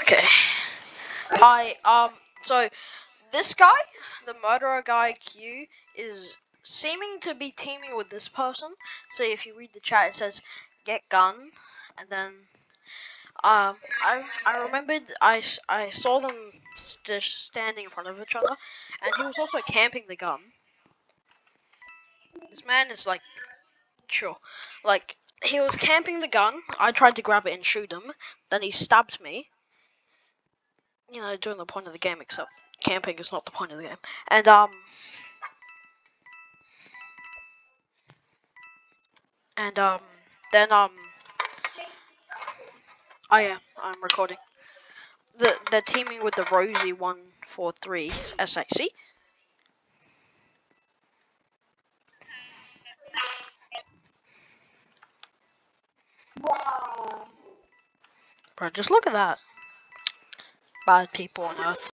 Okay. Hi, um, so this guy, the murderer guy Q, is seeming to be teaming with this person. So if you read the chat, it says get gun, and then um, I I remembered I I saw them st standing in front of each other, and he was also camping the gun. This man is like, sure, like he was camping the gun. I tried to grab it and shoot him. Then he stabbed me. You know, doing the point of the game, except camping is not the point of the game. And um. And um, then um, oh yeah, I'm recording. The they're teaming with the Rosie one four three SXC. Wow. Bro, just look at that. Bad people on Earth.